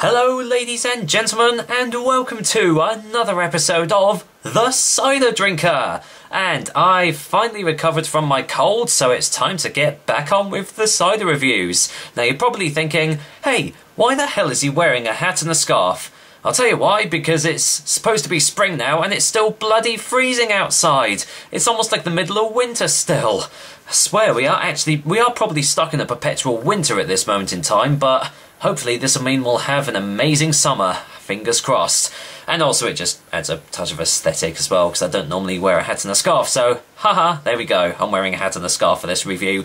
Hello, ladies and gentlemen, and welcome to another episode of The Cider Drinker. And I finally recovered from my cold, so it's time to get back on with the cider reviews. Now, you're probably thinking, hey, why the hell is he wearing a hat and a scarf? I'll tell you why, because it's supposed to be spring now and it's still bloody freezing outside. It's almost like the middle of winter still. I swear we are actually, we are probably stuck in a perpetual winter at this moment in time, but Hopefully this will mean we'll have an amazing summer, fingers crossed. And also it just adds a touch of aesthetic as well, because I don't normally wear a hat and a scarf, so haha, there we go. I'm wearing a hat and a scarf for this review.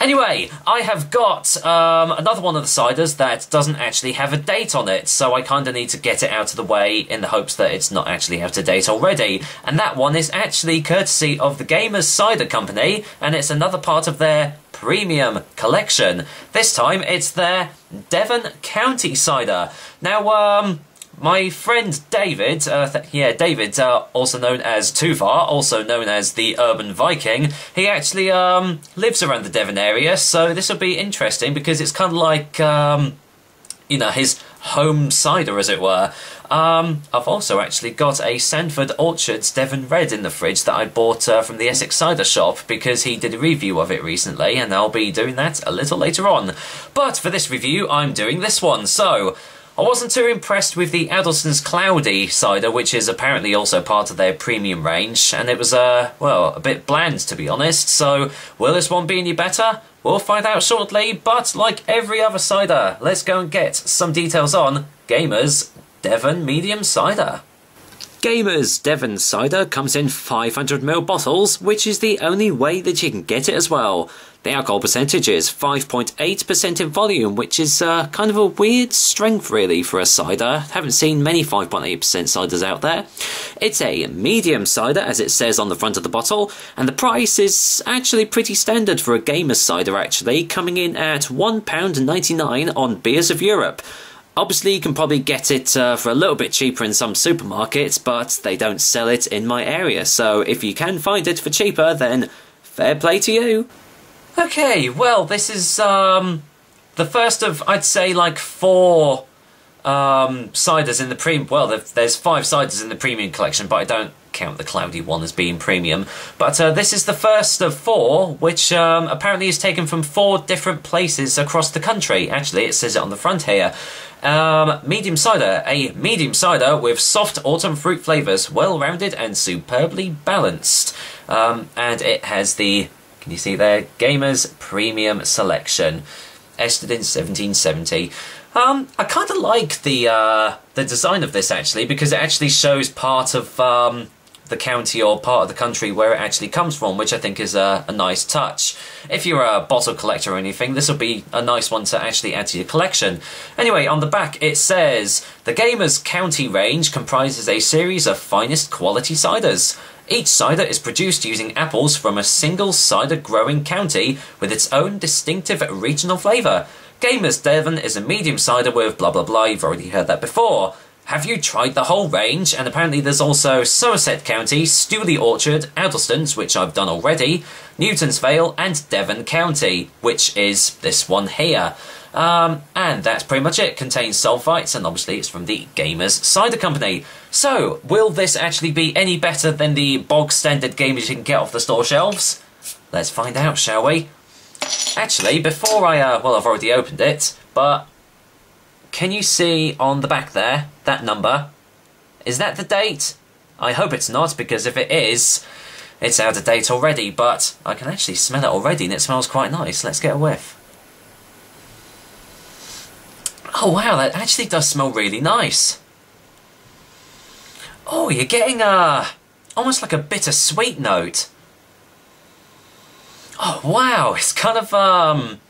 Anyway, I have got um, another one of the ciders that doesn't actually have a date on it, so I kind of need to get it out of the way in the hopes that it's not actually out of date already. And that one is actually courtesy of the Gaymers Cider Company, and it's another part of their premium collection. This time it's their Devon County cider. Now, um, my friend David, uh, yeah, David, uh, also known as Tuvar, also known as the Urban Viking, he actually um, lives around the Devon area, so this will be interesting because it's kind of like, um, you know, his home cider, as it were. Um, I've also actually got a Sandford Orchards Devon Red in the fridge that I bought uh, from the Essex Cider Shop because he did a review of it recently, and I'll be doing that a little later on. But for this review, I'm doing this one, so... I wasn't too impressed with the Addlestones Cloudy cider, which is apparently also part of their premium range, and it was, uh, well, a bit bland to be honest, so will this one be any better? We'll find out shortly, but like every other cider, let's go and get some details on Gaymers Devon Medium Cider. Gaymers Devon Cider comes in 500ml bottles, which is the only way that you can get it as well. The alcohol percentage is 5.8% in volume, which is uh, kind of a weird strength really for a cider. Haven't seen many 5.8% ciders out there. It's a medium cider, as it says on the front of the bottle, and the price is actually pretty standard for a Gaymers cider actually, coming in at £1.99 on Beers of Europe. Obviously, you can probably get it uh, for a little bit cheaper in some supermarkets, but they don't sell it in my area, so if you can find it for cheaper, then fair play to you. Okay, well, this is um, the first of, I'd say, like four um, ciders in the premium. Well, there's five ciders in the premium collection, but I don't count the cloudy one as being premium. But uh, this is the first of four, which um, apparently is taken from four different places across the country. Actually, it says it on the front here. Um, medium cider, a medium cider with soft autumn fruit flavours, well rounded and superbly balanced. Um, and it has the, can you see there, Gaymers Premium Selection, estimated in 1770. Um, I kind of like the uh, the design of this actually because it actually shows part of um, the county or part of the country where it actually comes from, which I think is a, a nice touch. If you're a bottle collector or anything, this will be a nice one to actually add to your collection. Anyway, on the back it says, the Gaymers County range comprises a series of finest quality ciders. Each cider is produced using apples from a single cider growing county with its own distinctive regional flavour. Gaymers Devon is a medium cider with blah blah blah, you've already heard that before. Have you tried the whole range? And apparently there's also Somerset County, Stewley Orchard, Addlestones, which I've done already, Newtons Vale, and Devon County, which is this one here. Um, and that's pretty much it. Contains sulfites, and obviously it's from the Gaymers Cider Company. So, will this actually be any better than the bog standard Gaymers you can get off the store shelves? Let's find out, shall we? Actually, before I, uh, well, I've already opened it, but can you see on the back there, that number? Is that the date? I hope it's not, because if it is, it's out of date already, but I can actually smell it already and it smells quite nice. Let's get a whiff. Oh wow, that actually does smell really nice. Oh, you're getting a... almost like a bittersweet note. Oh wow, it's kind of, um...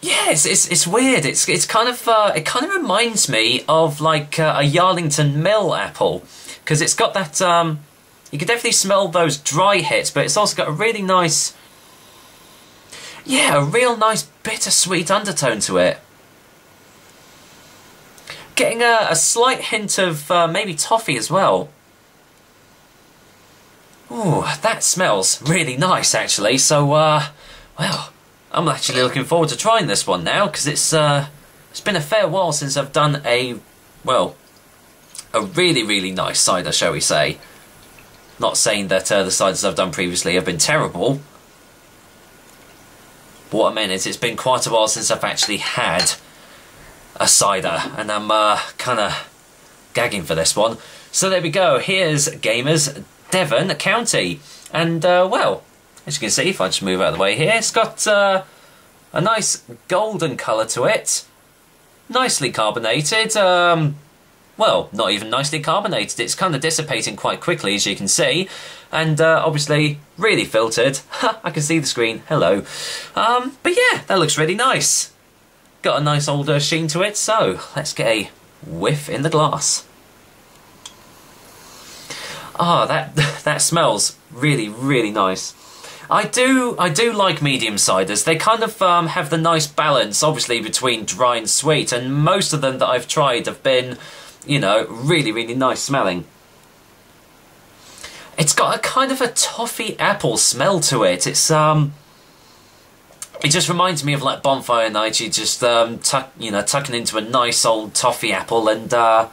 Yeah, it's, it's, it's weird. It's it's kind of uh, it kind of reminds me of like uh, a Yarlington Mill apple because it's got that um, you can definitely smell those dry hits, but it's also got a really nice yeah, a real nice bittersweet undertone to it. Getting a, a slight hint of uh, maybe toffee as well. Ooh, that smells really nice actually. So, uh, well, I'm actually looking forward to trying this one now because it's uh, it's been a fair while since I've done a, well, a really, really nice cider, shall we say. Not saying that uh, the ciders I've done previously have been terrible. But what I mean is it's been quite a while since I've actually had a cider, and I'm uh, kind of gagging for this one. So there we go, here's Gaymers Devon County. And, uh, well, as you can see, if I just move out of the way here, it's got uh, a nice golden colour to it. Nicely carbonated. Um, well, not even nicely carbonated. It's kind of dissipating quite quickly, as you can see. And uh, obviously, really filtered. I can see the screen. Hello. Um, but yeah, that looks really nice. Got a nice old sheen to it, so let's get a whiff in the glass. Ah, oh, that that smells really, really nice. I do, I do like medium ciders. They kind of um, have the nice balance, obviously, between dry and sweet, and most of them that I've tried have been, you know, really, really nice smelling. It's got a kind of a toffee apple smell to it. It's um, it just reminds me of like bonfire night. You just um, tuck, you know, tucking into a nice old toffee apple, and uh,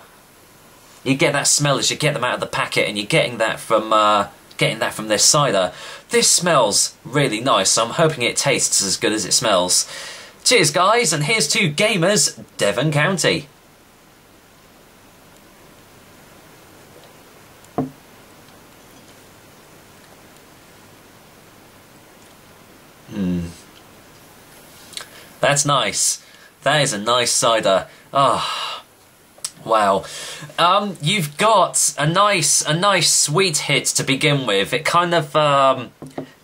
you get that smell as you get them out of the packet, and you're getting that from uh, getting that from this cider. This smells really nice, so I'm hoping it tastes as good as it smells. Cheers, guys, and here's to Gaymers Devon County. Hmm. That's nice. That is a nice cider. Ah. Oh. Wow. Um, you've got a nice, a nice sweet hit to begin with. It kind of, um,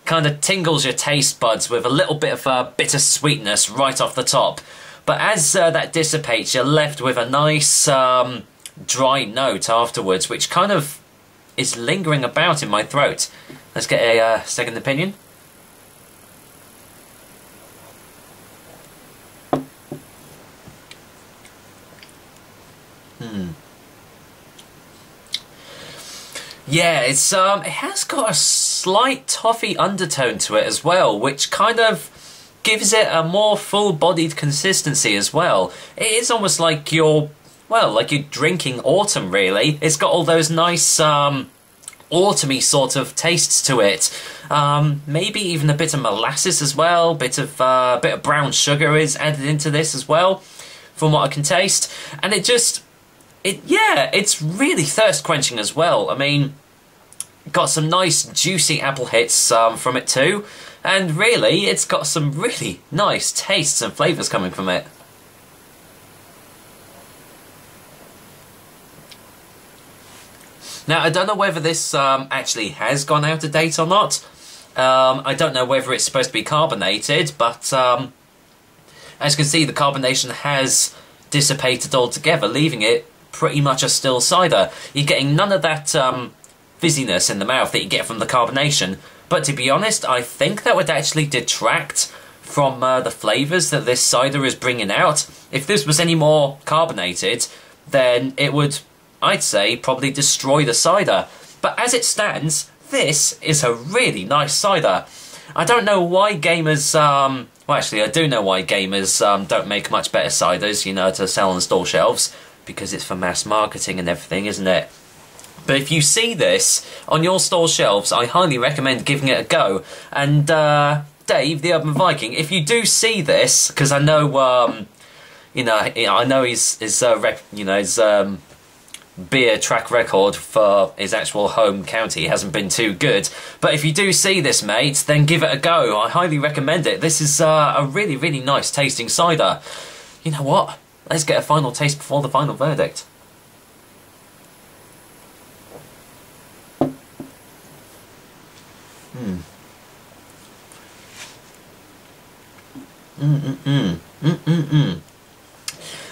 kind of tingles your taste buds with a little bit of uh, bitter sweetness right off the top. But as uh, that dissipates, you're left with a nice, um, dry note afterwards, which kind of is lingering about in my throat. Let's get a uh, second opinion. Yeah, it's um, it has got a slight toffee undertone to it as well, which kind of gives it a more full-bodied consistency as well. It is almost like you're, well, like you're drinking autumn, really. It's got all those nice, um, autumny sort of tastes to it. Um, maybe even a bit of molasses as well. Bit of uh, bit of brown sugar is added into this as well, from what I can taste, and it just it yeah, it's really thirst quenching as well. I mean, got some nice juicy apple hits um, from it too, and really, it's got some really nice tastes and flavours coming from it. Now, I don't know whether this um, actually has gone out of date or not. Um, I don't know whether it's supposed to be carbonated, but um, as you can see, the carbonation has dissipated altogether, leaving it pretty much a still cider. You're getting none of that um, fizziness in the mouth that you get from the carbonation. But to be honest, I think that would actually detract from uh, the flavours that this cider is bringing out. If this was any more carbonated, then it would, I'd say, probably destroy the cider. But as it stands, this is a really nice cider. I don't know why Gaymers, um, well actually I do know why Gaymers um, don't make much better ciders, you know, to sell on store shelves because it's for mass marketing and everything, isn't it? But if you see this on your store shelves, I highly recommend giving it a go. And uh, Dave, the Urban Viking, if you do see this, because I know, um, you know, I know his his uh, rep, you know his um, beer track record for his actual home county hasn't been too good. But if you do see this, mate, then give it a go. I highly recommend it. This is uh, a really, really nice tasting cider. You know what? Let's get a final taste before the final verdict. Hmm. Mm-mm-mm. Mm-mm-mm.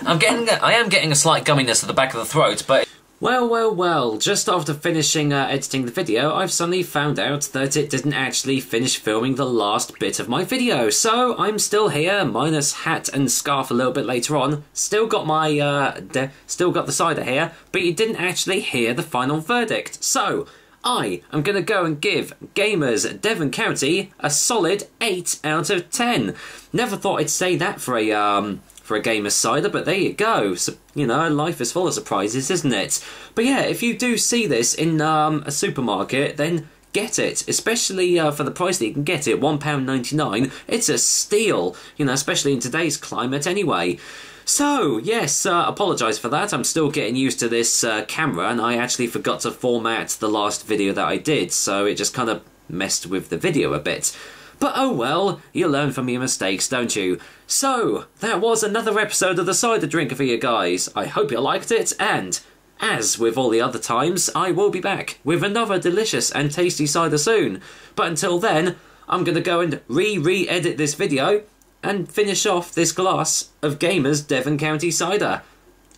I'm getting, I am getting a slight gumminess at the back of the throat, but well, well, well, just after finishing uh, editing the video, I've suddenly found out that it didn't actually finish filming the last bit of my video, so I'm still here, minus hat and scarf a little bit later on, still got my, uh, still got the cider here, but you didn't actually hear the final verdict, so... I am going to go and give Gaymers Devon County a solid 8 out of 10. Never thought I'd say that for a um, for a Gaymers cider, but there you go. So, you know, life is full of surprises, isn't it? But yeah, if you do see this in um, a supermarket, then get it, especially uh, for the price that you can get it, £1.99. It's a steal, you know, especially in today's climate anyway. So, yes, uh, apologise for that. I'm still getting used to this uh, camera, and I actually forgot to format the last video that I did, so it just kind of messed with the video a bit. But oh well, you learn from your mistakes, don't you? So, that was another episode of The Cider Drinker for you guys. I hope you liked it, and as with all the other times, I will be back with another delicious and tasty cider soon. But until then, I'm going to go and re-re-edit this video and finish off this glass of Gaymers Devon County cider.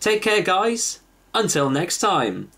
Take care, guys. Until next time.